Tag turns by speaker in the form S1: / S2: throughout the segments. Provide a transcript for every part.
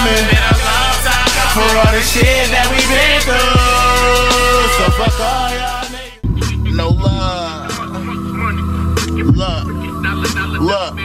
S1: coming. For all the shit that we've been through. So fuck all y'all niggas. No love. Look. I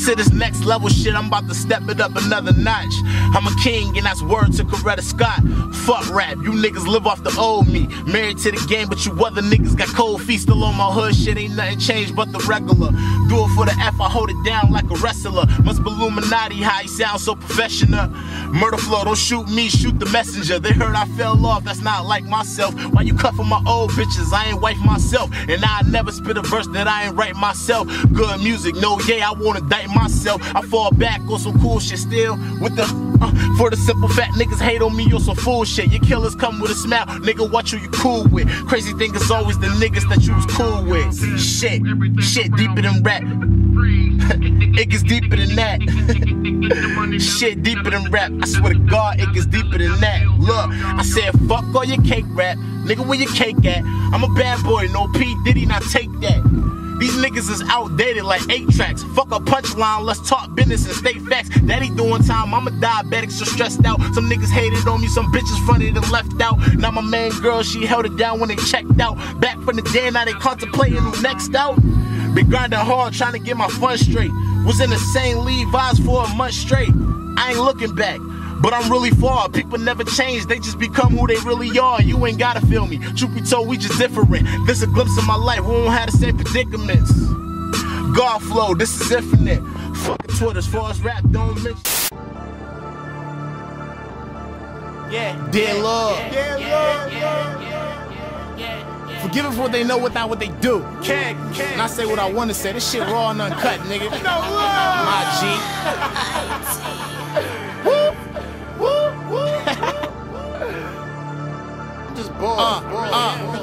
S1: said this next level shit, I'm about to step it up another notch. I'm a king, and that's word to Coretta Scott. Fuck rap, you niggas live off the old me. Married to the game, but you other niggas got cold feet still on my hood. Shit ain't nothing changed but the regular. Do it for the F, I hold it down like a wrestler. Must be Illuminati, how he sound so professional. Murder flow, don't shoot me, shoot the messenger. They heard I fell off, that's not like myself. Why you cuffing my old bitches? I ain't wife myself. And I never spit a verse that I ain't write myself. Good music, no, yeah, I wanna date myself. I fall back on some cool shit still. With the, uh, for the simple fact, niggas hate on me on some fool shit. Your killers come with a smile, nigga, watch who you cool with. Crazy thing is always the niggas that you was cool with. Shit, shit deeper than rap. it gets deeper than that. shit deeper than rap. I swear to God, it gets deeper than that. Look, I said fuck all your cake rap. Nigga, where your cake at? I'm a bad boy, no P. Diddy not take that. These niggas is outdated like eight tracks. Fuck a punchline, let's talk business and state facts. Daddy doing time, I'm a diabetic, so stressed out. Some niggas hated on me, some bitches fronted and left out. Now my main girl, she held it down when they checked out. Back from the day, now they contemplating who next out. Been grinding hard, trying to get my fun straight. Was in the same Levi's for a month straight. I ain't looking back. But I'm really far. People never change, they just become who they really are. You ain't gotta feel me. Truth be told, we just different. This a glimpse of my life. We don't have the same predicaments. God flow, this is infinite. Fucking Twitter, as far as rap, don't mention. Yeah, dear love. yeah, Lord.
S2: Yeah, Lord, Lord.
S1: Forgive them for what they know without what they do.
S2: Can't, can't.
S1: And I say what I want to say. This shit raw and uncut, nigga.
S2: No love.
S1: My G. Uh.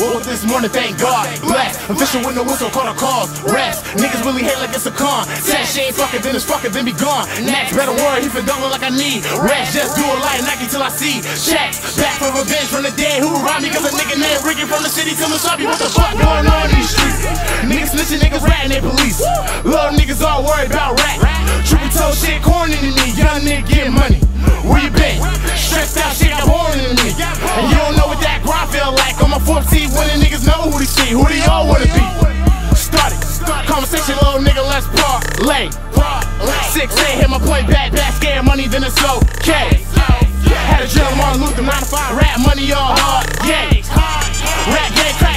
S1: Woke up this morning, thank God. Blessed. Official with no whistle, call the calls. Rest. Niggas really hate like it's a con. Said she ain't fucking, then it's fucking, then be gone. Next, better worry, he double like I need. Rest, just do it like Nike till I see. Checks. Back for revenge from the dead who around me, cause a nigga named Ricky from the city till Misabi. What the fuck going on in these streets? Niggas snitching, niggas ratting they police. Little niggas all worried about rat. Be told, shit corny to me. Young nigga get money. Where you know who they see, who they all wanna be. Started. Conversation, little nigga, let's parlay. Six, eight, hit my point back, back, scared money, then it's okay. Had a drill, Martin Luther, 9 to 5, rap money all hard, yeah. Rap game,